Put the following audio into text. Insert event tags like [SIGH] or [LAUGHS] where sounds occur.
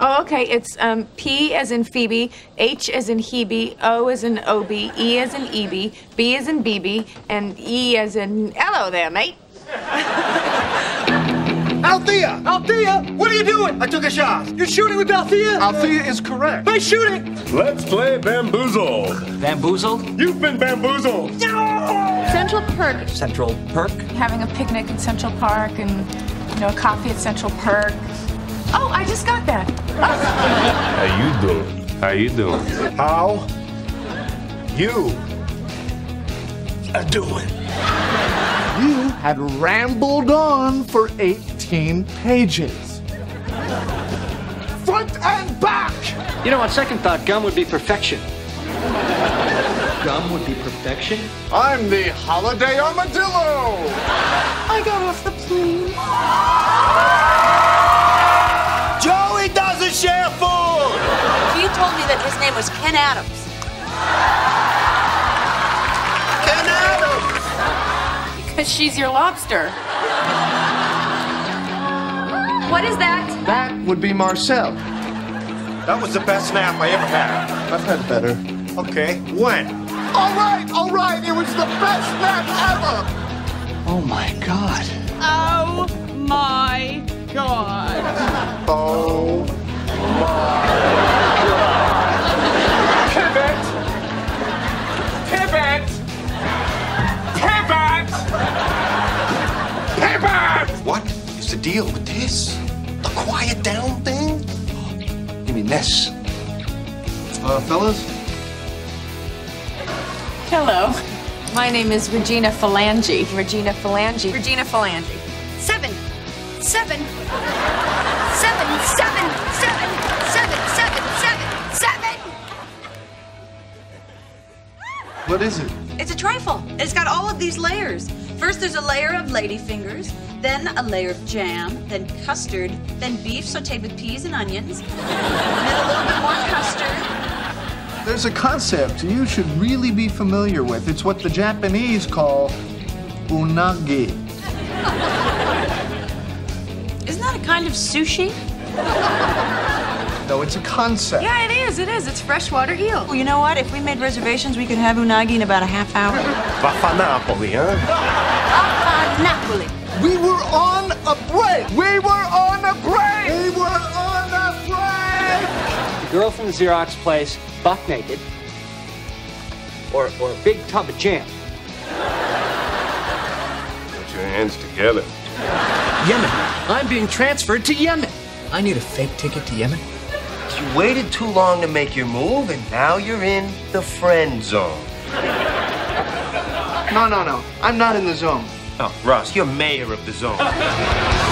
Oh, okay. It's um, P as in Phoebe, H as in Hebe, O as in OB, E as in EB, B as in BB, and E as in hello there, mate. [LAUGHS] Althea! Althea! What are you doing? I took a shot. You're shooting with Althea? Althea is correct. By shooting! Let's play bamboozle. Bamboozled? You've been bamboozled. No! Central Perk. Central Perk? Having a picnic in Central Park and, you know, a coffee at Central Perk. Oh, I just got that. How you doing? How you doing? How you are doing? You had rambled on for 18 pages. Front and back! You know, on second thought, gum would be perfection. Gum would be perfection? I'm the holiday armadillo! I got off the plane. Was Ken Adams. Ken Adams! Because she's your lobster. What is that? That would be Marcel. That was the best nap I ever had. I've had better. Okay, when? All right, all right, it was the best nap ever! Oh my god. Oh my god. Deal with this? The quiet down thing? you mean this? Uh, fellas? Hello. My name is Regina Phalange. Regina Phalange. Regina Phalange. Seven, seven, seven, seven, seven, What is it? It's a trifle. It's got all of these layers. First, there's a layer of ladyfingers, then a layer of jam, then custard, then beef sauteed with peas and onions, then a little bit more custard. There's a concept you should really be familiar with. It's what the Japanese call unagi. Isn't that a kind of sushi? No, it's a concept. Yeah, it is. It is. It's freshwater eel. Well, you know what? If we made reservations, we could have unagi in about a half hour. [LAUGHS] Vafanapoli, huh? Napoli. We were on a break! We were on a break! We were on a break! The girl from the Xerox place, buck naked. Or, or a big tub of jam. Put your hands together. Yemen. I'm being transferred to Yemen. I need a fake ticket to Yemen. You waited too long to make your move, and now you're in the friend zone. No, no, no. I'm not in the zone. Oh, Ross, you're mayor of the zone. [LAUGHS]